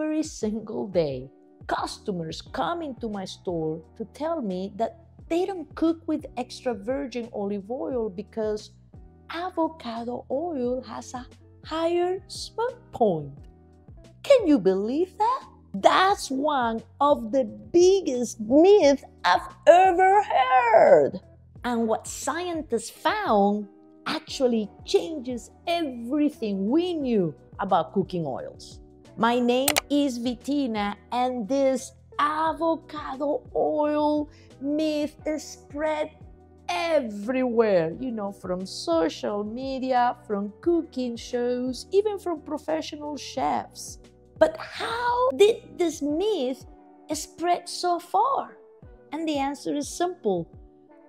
every single day, customers come into my store to tell me that they don't cook with extra virgin olive oil because avocado oil has a higher smoke point. Can you believe that? That's one of the biggest myths I've ever heard. And what scientists found actually changes everything we knew about cooking oils. My name is Vitina, and this avocado oil myth is spread everywhere, you know, from social media, from cooking shows, even from professional chefs. But how did this myth spread so far? And the answer is simple.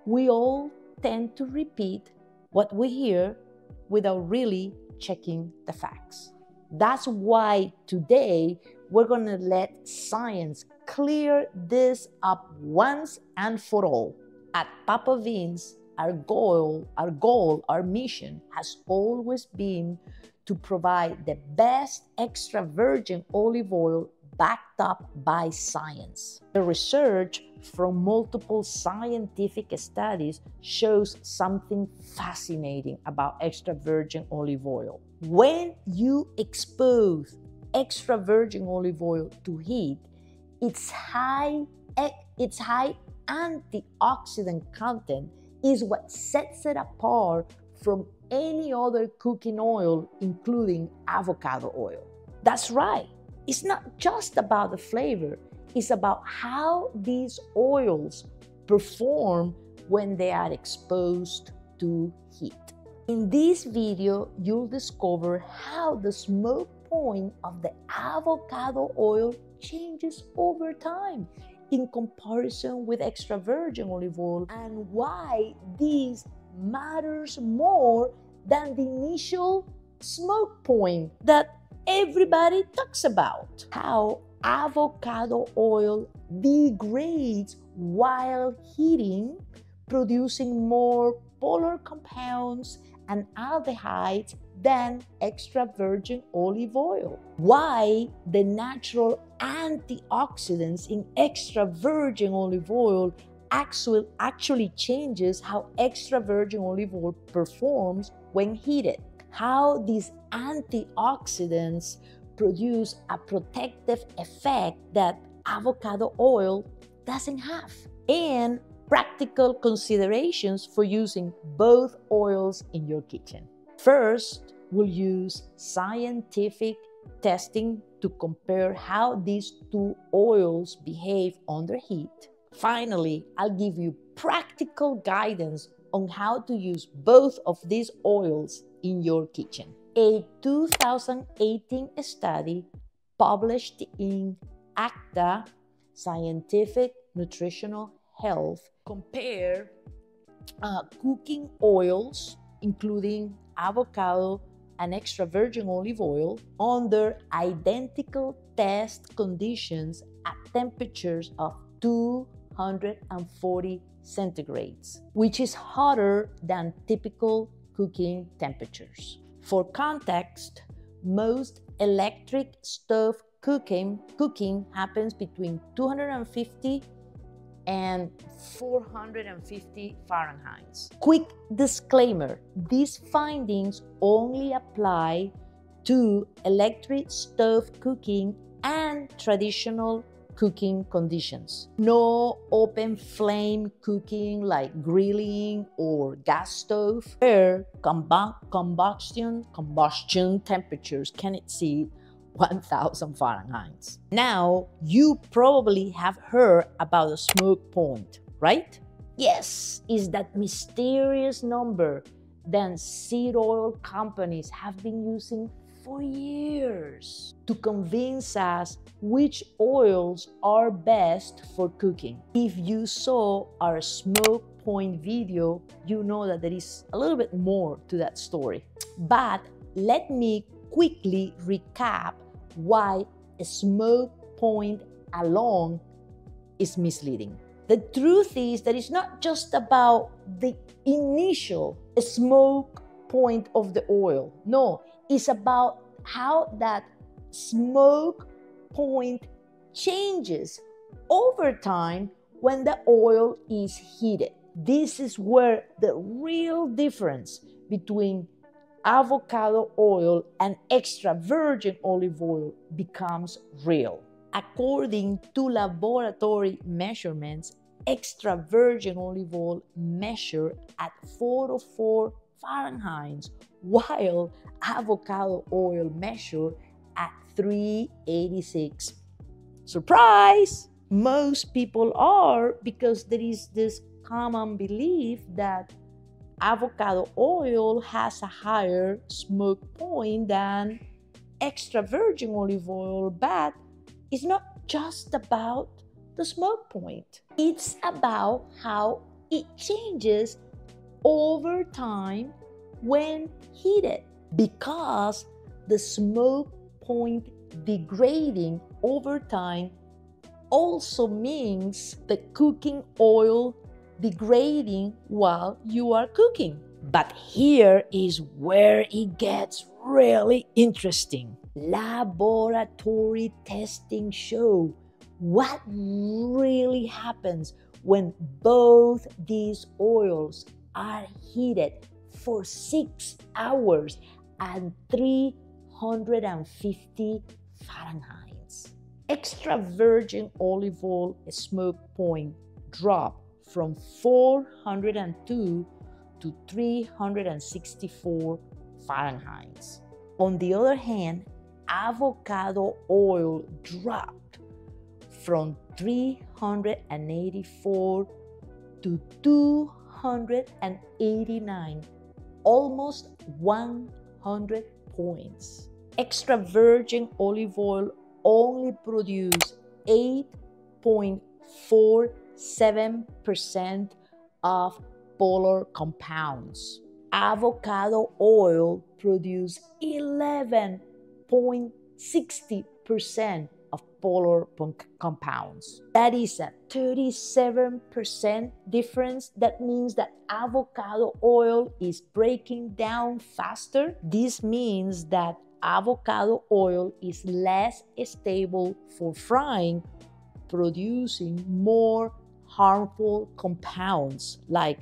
We all tend to repeat what we hear without really checking the facts. That's why today we're going to let science clear this up once and for all. At Papa Vince's, our goal, our goal, our mission has always been to provide the best extra virgin olive oil backed up by science. The research from multiple scientific studies shows something fascinating about extra virgin olive oil. When you expose extra virgin olive oil to heat, its high eh, its high antioxidant content is what sets it apart from any other cooking oil, including avocado oil. That's right. It's not just about the flavor, it's about how these oils perform when they are exposed to heat. In this video, you'll discover how the smoke point of the avocado oil changes over time in comparison with extra virgin olive oil and why this matters more than the initial smoke point that everybody talks about. How avocado oil degrades while heating, producing more polar compounds and aldehydes than extra virgin olive oil. Why the natural antioxidants in extra virgin olive oil actually, actually changes how extra virgin olive oil performs when heated. How these antioxidants produce a protective effect that avocado oil doesn't have. And practical considerations for using both oils in your kitchen. First, we'll use scientific testing to compare how these two oils behave under heat. Finally, I'll give you practical guidance on how to use both of these oils in your kitchen. A 2018 study published in ACTA Scientific Nutritional Health compare uh, cooking oils, including avocado and extra virgin olive oil, under identical test conditions at temperatures of 240 centigrades, which is hotter than typical cooking temperatures. For context, most electric stove cooking, cooking happens between 250 and 450 Fahrenheit. Quick disclaimer these findings only apply to electric stove cooking and traditional cooking conditions. No open flame cooking like grilling or gas stove where combustion combustion temperatures can exceed 1000 Fahrenheit. Now, you probably have heard about the smoke point, right? Yes, is that mysterious number that seed oil companies have been using for years to convince us which oils are best for cooking. If you saw our smoke point video, you know that there is a little bit more to that story. But let me quickly recap why a smoke point alone is misleading. The truth is that it's not just about the initial smoke point of the oil. No, it's about how that smoke point changes over time when the oil is heated. This is where the real difference between avocado oil and extra virgin olive oil becomes real. According to laboratory measurements, extra virgin olive oil measure at 404 Fahrenheit, while avocado oil measure at 386. Surprise! Most people are because there is this common belief that avocado oil has a higher smoke point than extra virgin olive oil, but it's not just about the smoke point. It's about how it changes over time when heated because the smoke point degrading over time also means the cooking oil degrading while you are cooking. But here is where it gets really interesting. Laboratory testing show what really happens when both these oils are heated for six hours and 350 Fahrenheit. Extra virgin olive oil smoke point drop from 402 to 364 Fahrenheit. On the other hand, avocado oil dropped from 384 to 289, almost 100 points. Extra virgin olive oil only produced 8.47% of polar compounds. Avocado oil produced 11.60% of polar compounds. That is a 37% difference. That means that avocado oil is breaking down faster. This means that avocado oil is less stable for frying, producing more harmful compounds like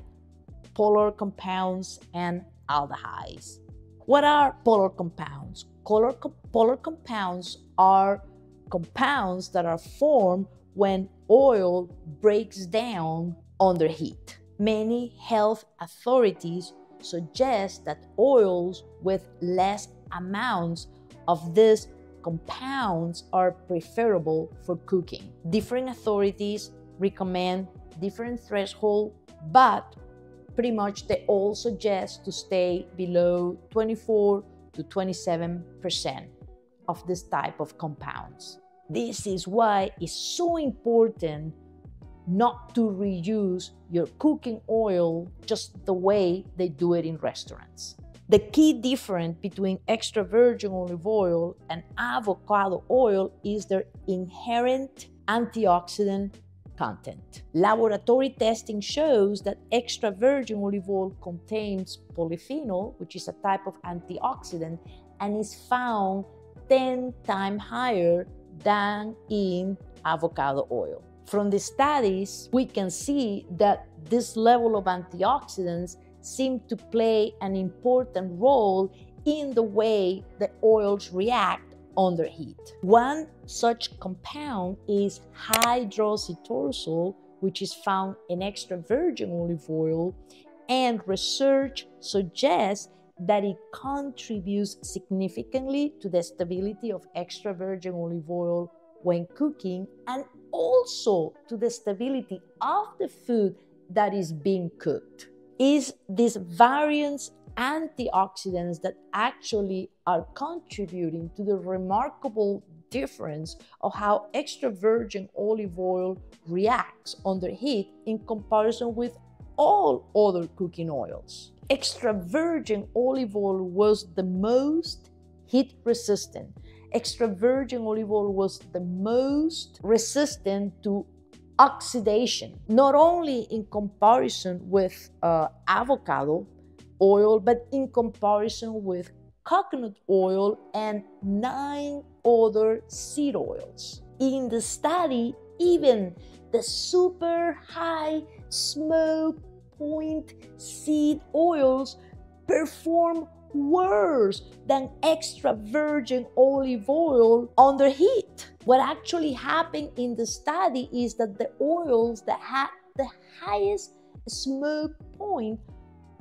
polar compounds and aldehydes. What are polar compounds? Polar, polar compounds are compounds that are formed when oil breaks down under heat. Many health authorities suggest that oils with less amounts of these compounds are preferable for cooking. Different authorities recommend different threshold, but pretty much they all suggest to stay below 24 to 27 percent of this type of compounds. This is why it's so important not to reuse your cooking oil just the way they do it in restaurants. The key difference between extra virgin olive oil and avocado oil is their inherent antioxidant content. Laboratory testing shows that extra virgin olive oil contains polyphenol, which is a type of antioxidant, and is found 10 times higher than in avocado oil. From the studies, we can see that this level of antioxidants seem to play an important role in the way the oils react under heat. One such compound is hydroxytyrosol, which is found in extra virgin olive oil, and research suggests that it contributes significantly to the stability of extra virgin olive oil when cooking and also to the stability of the food that is being cooked. Is this various antioxidants that actually are contributing to the remarkable difference of how extra virgin olive oil reacts under heat in comparison with all other cooking oils extra virgin olive oil was the most heat resistant. Extra virgin olive oil was the most resistant to oxidation, not only in comparison with uh, avocado oil, but in comparison with coconut oil and nine other seed oils. In the study, even the super high smoke point seed oils perform worse than extra virgin olive oil under heat. What actually happened in the study is that the oils that had the highest smoke point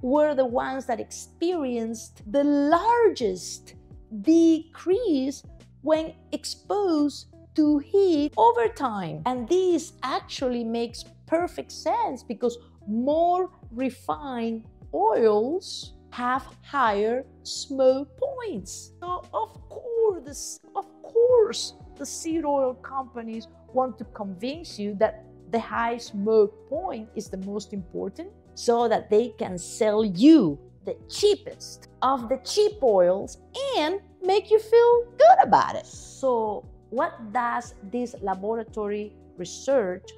were the ones that experienced the largest decrease when exposed to heat over time. And this actually makes perfect sense because more refined oils have higher smoke points. So of course, of course, the seed oil companies want to convince you that the high smoke point is the most important so that they can sell you the cheapest of the cheap oils and make you feel good about it. So, what does this laboratory research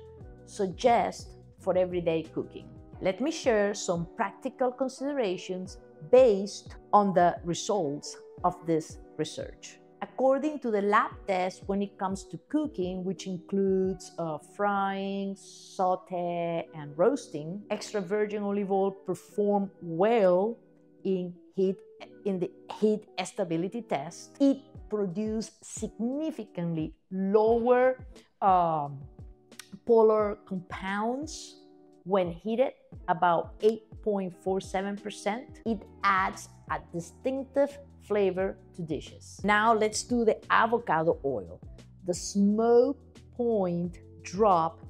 suggest for everyday cooking? Let me share some practical considerations based on the results of this research. According to the lab test, when it comes to cooking, which includes uh, frying, saute, and roasting, extra virgin olive oil perform well in heat in the heat stability test. It produced significantly lower um, polar compounds when heated, about 8.47%. It adds a distinctive flavor to dishes. Now let's do the avocado oil. The smoke point drop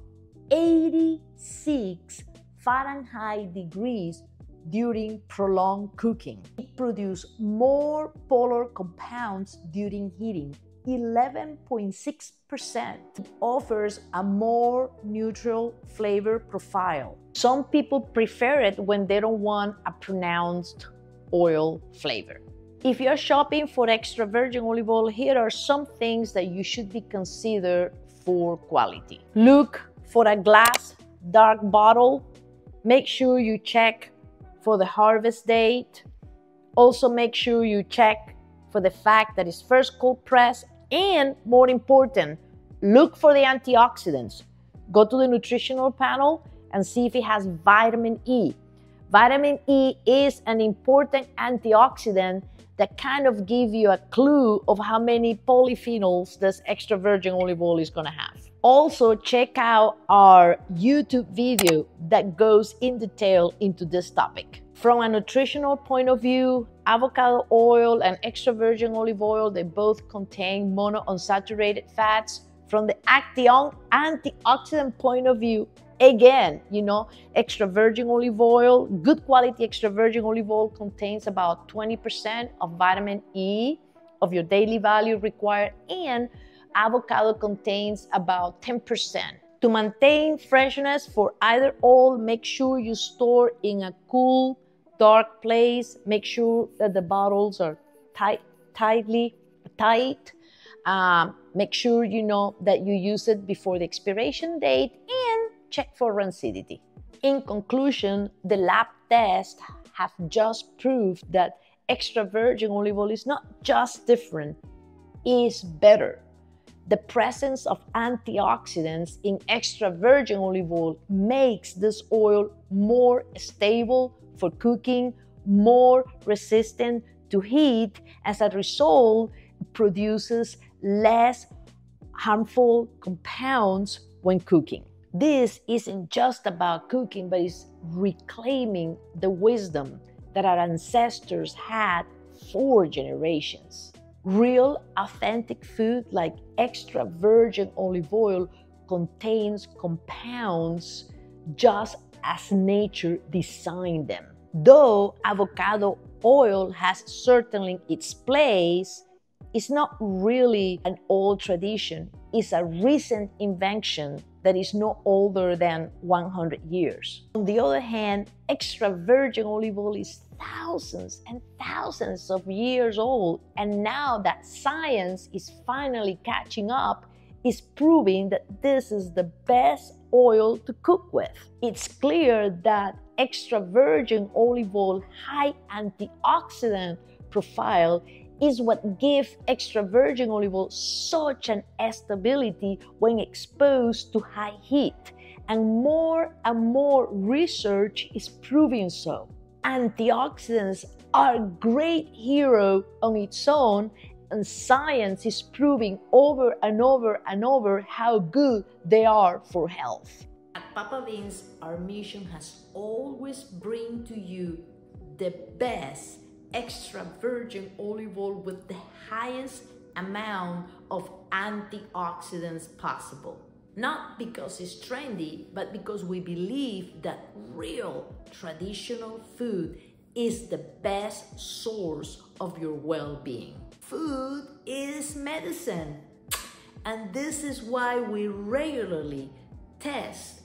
86 Fahrenheit degrees during prolonged cooking. It produces more polar compounds during heating, 11.6%. Offers a more neutral flavor profile. Some people prefer it when they don't want a pronounced oil flavor. If you're shopping for extra virgin olive oil, here are some things that you should be considered for quality. Look for a glass dark bottle. Make sure you check for the harvest date. Also make sure you check for the fact that it's first cold pressed and more important, look for the antioxidants. Go to the nutritional panel and see if it has vitamin E. Vitamin E is an important antioxidant that kind of give you a clue of how many polyphenols this extra virgin olive oil is gonna have. Also, check out our YouTube video that goes in detail into this topic. From a nutritional point of view, avocado oil and extra virgin olive oil, they both contain monounsaturated fats. From the Acteon antioxidant point of view, Again, you know, extra virgin olive oil, good quality extra virgin olive oil contains about 20% of vitamin E of your daily value required, and avocado contains about 10%. To maintain freshness for either oil, make sure you store in a cool, dark place. Make sure that the bottles are tight, tightly tight. Um, make sure you know that you use it before the expiration date check for rancidity. In conclusion, the lab tests have just proved that extra virgin olive oil is not just different, is better. The presence of antioxidants in extra virgin olive oil makes this oil more stable for cooking, more resistant to heat. As a result, produces less harmful compounds when cooking. This isn't just about cooking, but it's reclaiming the wisdom that our ancestors had for generations. Real, authentic food like extra virgin olive oil contains compounds just as nature designed them. Though avocado oil has certainly its place, it's not really an old tradition, it's a recent invention that is no older than 100 years. On the other hand, extra virgin olive oil is thousands and thousands of years old, and now that science is finally catching up, is proving that this is the best oil to cook with. It's clear that extra virgin olive oil, high antioxidant profile is what gives extra virgin olive oil such an stability when exposed to high heat. And more and more research is proving so. Antioxidants are a great hero on its own, and science is proving over and over and over how good they are for health. At Papa Vince, our mission has always bring to you the best extra virgin olive oil with the highest amount of antioxidants possible. Not because it's trendy, but because we believe that real traditional food is the best source of your well being. Food is medicine. And this is why we regularly test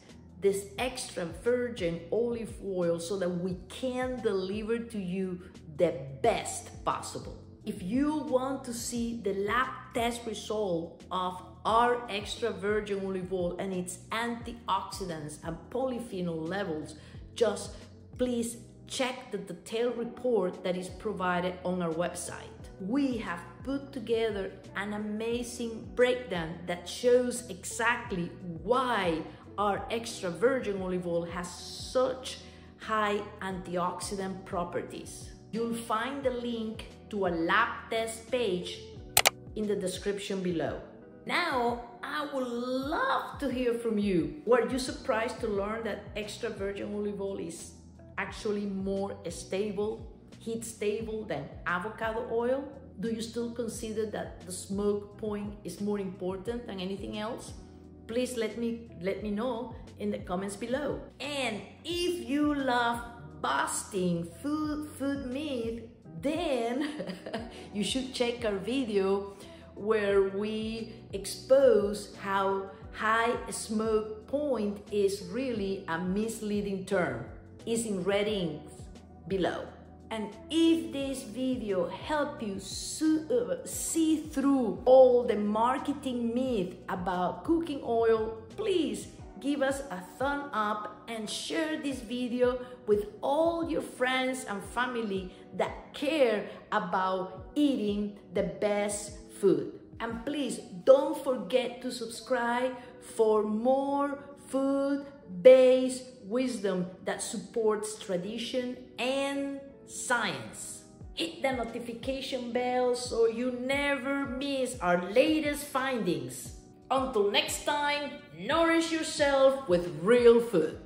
this extra virgin olive oil so that we can deliver to you the best possible. If you want to see the lab test result of our extra virgin olive oil and its antioxidants and polyphenol levels, just please check the detailed report that is provided on our website. We have put together an amazing breakdown that shows exactly why our extra virgin olive oil has such high antioxidant properties. You'll find the link to a lab test page in the description below. Now, I would love to hear from you. Were you surprised to learn that extra virgin olive oil is actually more stable, heat stable than avocado oil? Do you still consider that the smoke point is more important than anything else? Please let me let me know in the comments below. And if you love busting food food myth, then you should check our video where we expose how high smoke point is really a misleading term is in red ink below. And if this video helped you uh, see through all the marketing myth about cooking oil, please give us a thumb up and share this video with all your friends and family that care about eating the best food. And please don't forget to subscribe for more food based wisdom that supports tradition and science. Hit the notification bell so you never miss our latest findings. Until next time, nourish yourself with real food.